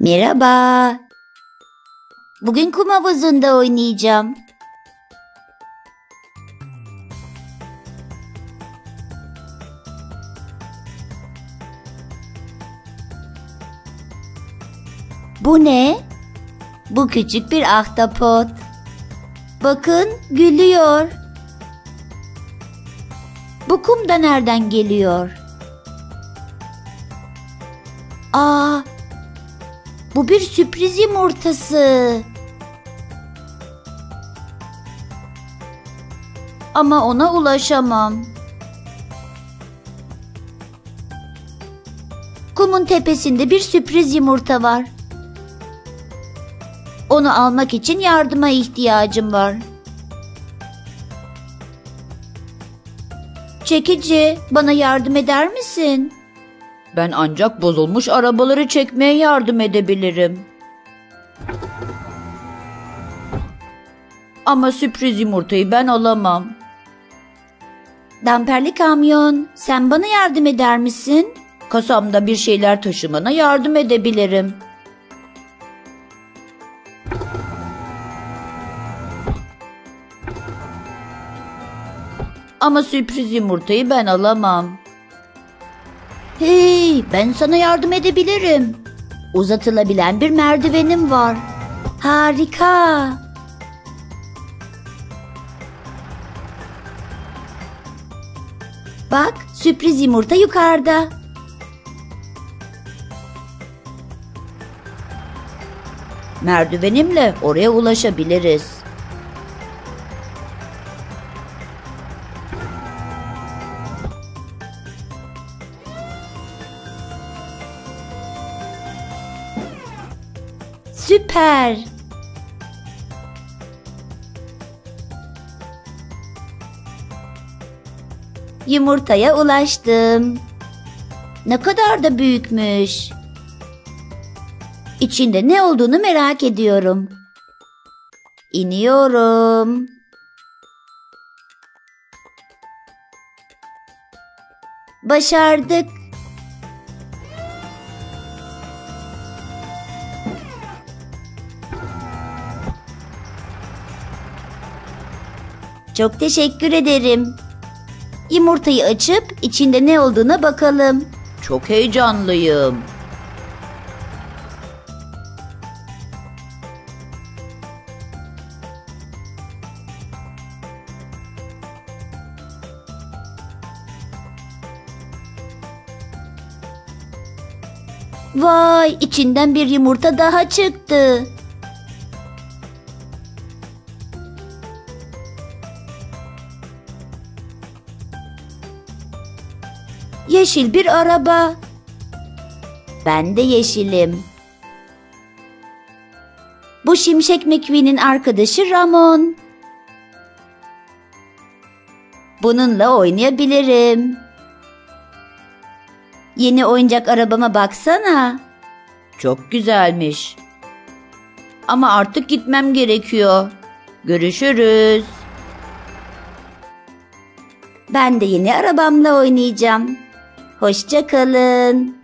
Merhaba. Bugün kum havuzunda oynayacağım. Bu ne? Bu küçük bir ahtapot. Bakın gülüyor. Bu kum da nereden geliyor? Aa, bu bir sürpriz yumurtası. Ama ona ulaşamam. Kumun tepesinde bir sürpriz yumurta var. Onu almak için yardıma ihtiyacım var. Çekici, bana yardım eder misin? Ben ancak bozulmuş arabaları çekmeye yardım edebilirim. Ama sürpriz yumurtayı ben alamam. Damperli kamyon, sen bana yardım eder misin? Kasamda bir şeyler taşımana yardım edebilirim. Ama sürpriz yumurtayı ben alamam. Hey, ben sana yardım edebilirim. Uzatılabilen bir merdivenim var. Harika. Bak, sürpriz yumurta yukarıda. Merdivenimle oraya ulaşabiliriz. Süper. Yumurtaya ulaştım. Ne kadar da büyükmüş. İçinde ne olduğunu merak ediyorum. İniyorum. Başardık. Çok teşekkür ederim. Yumurtayı açıp içinde ne olduğuna bakalım. Çok heyecanlıyım. Vay, içinden bir yumurta daha çıktı. Yeşil bir araba. Ben de yeşilim. Bu Şimşek McQueen'in arkadaşı Ramon. Bununla oynayabilirim. Yeni oyuncak arabama baksana. Çok güzelmiş. Ama artık gitmem gerekiyor. Görüşürüz. Ben de yeni arabamla oynayacağım. Hoşça kalın.